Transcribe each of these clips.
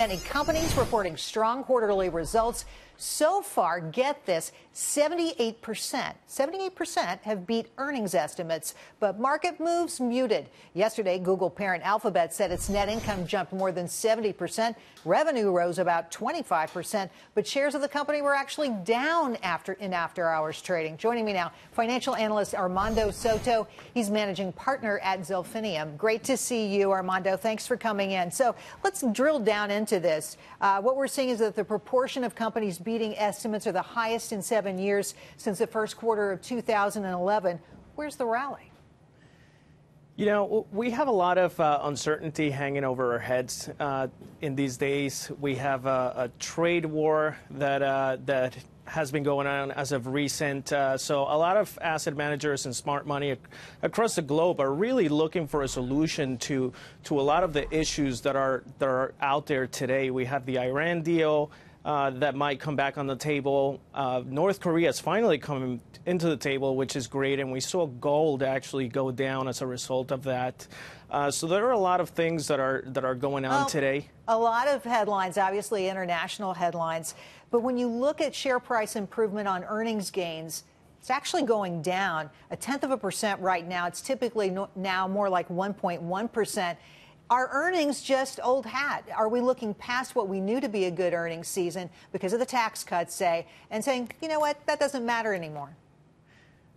Many companies reporting strong quarterly results. So far, get this 78%. 78% have beat earnings estimates, but market moves muted. Yesterday, Google parent Alphabet said its net income jumped more than 70%. Revenue rose about 25%, but shares of the company were actually down after in after hours trading. Joining me now, financial analyst Armando Soto. He's managing partner at Zelphinium. Great to see you, Armando. Thanks for coming in. So let's drill down into this. Uh, what we're seeing is that the proportion of companies beating estimates are the highest in seven years since the first quarter of 2011. Where's the rally? You know, we have a lot of uh, uncertainty hanging over our heads uh, in these days. We have a, a trade war that uh, that has been going on as of recent. Uh, so a lot of asset managers and smart money ac across the globe are really looking for a solution to to a lot of the issues that are that are out there today. We have the Iran deal. Uh, that might come back on the table. Uh, North Korea is finally coming into the table, which is great, and we saw gold actually go down as a result of that. Uh, so there are a lot of things that are that are going on well, today. A lot of headlines, obviously international headlines, but when you look at share price improvement on earnings gains. It's actually going down a tenth of a percent right now. It's typically no, now more like 1.1 percent. Are earnings just old hat? Are we looking past what we knew to be a good earnings season because of the tax cuts, say, and saying, you know what, that doesn't matter anymore?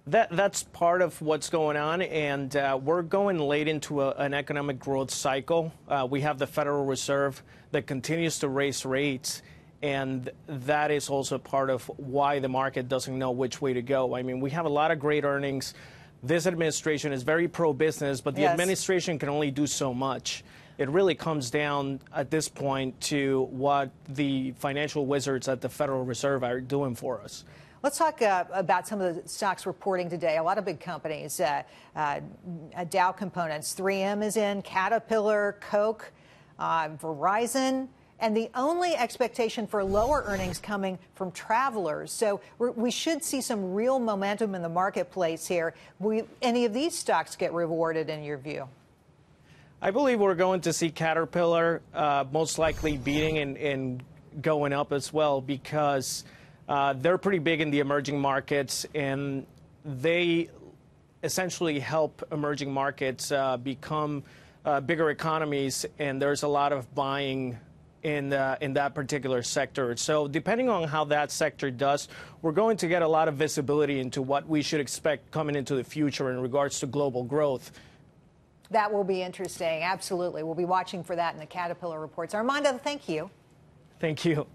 That that's part of what's going on, and uh, we're going late into a, an economic growth cycle. Uh, we have the Federal Reserve that continues to raise rates, and that is also part of why the market doesn't know which way to go. I mean, we have a lot of great earnings this administration is very pro business, but the yes. administration can only do so much. It really comes down at this point to what the financial wizards at the Federal Reserve are doing for us. Let's talk uh, about some of the stocks reporting today. A lot of big companies, uh, uh, Dow Components, 3M is in, Caterpillar, Coke, uh, Verizon and the only expectation for lower earnings coming from travelers. So we should see some real momentum in the marketplace here. We, any of these stocks get rewarded in your view? I believe we're going to see Caterpillar uh, most likely beating and, and, going up as well because uh, they're pretty big in the emerging markets and they essentially help emerging markets uh, become uh, bigger economies and there's a lot of buying in, uh, in that particular sector. So depending on how that sector does, we're going to get a lot of visibility into what we should expect coming into the future in regards to global growth. That will be interesting. Absolutely. We'll be watching for that in the Caterpillar reports. Armando, thank you. Thank you.